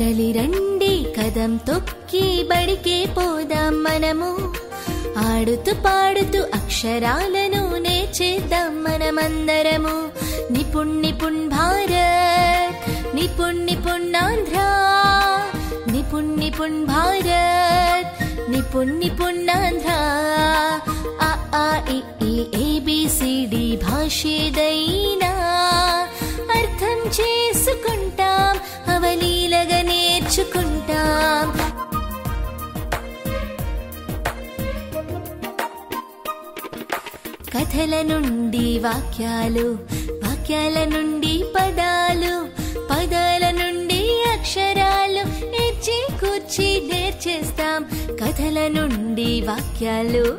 తరలి రండి కదం తొక్కి బడికే పోదాం మనము. ఆడుతూ పాడుతూ అక్షరాలను నేర్చేద్దాం మనమందరము. నిపుణ్ నిపుణ్ భారత్ నిపుణ్ నిపుణ్ ఆంధ్ర నిపుణ్ నిపుణ్ భారత్ నిపుణ్ నిపుణ్ ఆంధ్ర. ఆ ఆ ఇ ఈ ఏబిసిడి భాషేదైనా కథల నుండి వాక్యాలు వాక్యాల నుండి పదాలు పదాల నుండి అక్షరాలు ఇచ్చి కూర్చి నేర్చేస్తాం. కథల నుండి వాక్యాలు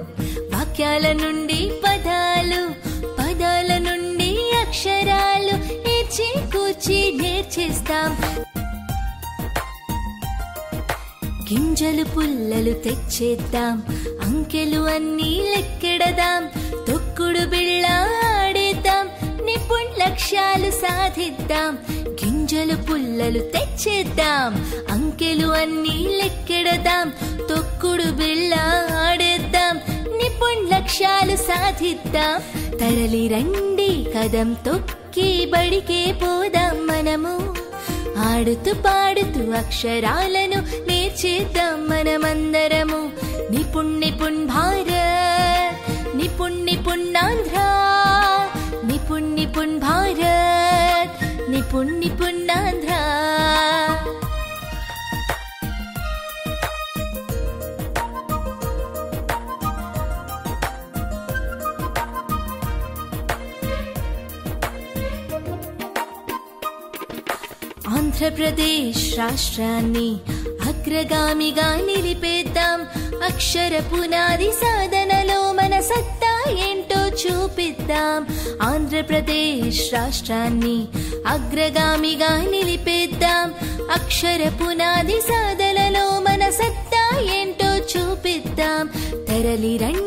వాక్యాల నుండి పదాలు పదాల నుండి అక్షరాలు ఇచ్చి కూర్చి నేర్చేస్తాం. గింజలు పుల్లలు తెచ్చేద్దాం. అంకెలు అన్నీ లెక్క సాధిద్దాం గింజలు పుల్లలు తెచ్చేద్దాం. అంకెలు అన్నీ లెక్కెడదాం. తొక్కుడు బిళ్ళ ఆడేద్దాం. నిపుణ్ లక్ష్యాలు సాధిద్దాం. తరలి రండి కదం తొక్కి బడికే పోదాం మనము. ఆడుతూ పాడుతూ అక్షరాలను నేర్చేద్దాం మనమందరము. నిపుణ్ నిపుణ్ భారత్ నిపుణ్ నిపుణ్ ఆంధ్ర నిపుణ్ నిపుణ్ భారత్. నిపుణ్ పుణ్యాంధ్ర ఆంధ్రప్రదేశ్ రాష్ట్రాన్ని అగ్రగామిగా నిలిపేద్దాం. అక్షర పునాది సాధనలో మన సత్తా ఏంటో చూపిద్దాం. ఆంధ్రప్రదేశ్ రాష్ట్రాన్ని అగ్రగామిగా నిలిపేద్దాం. అక్షర పునాది సాధనలో మన సత్తా ఏంటో చూపిద్దాం. తరలి రండి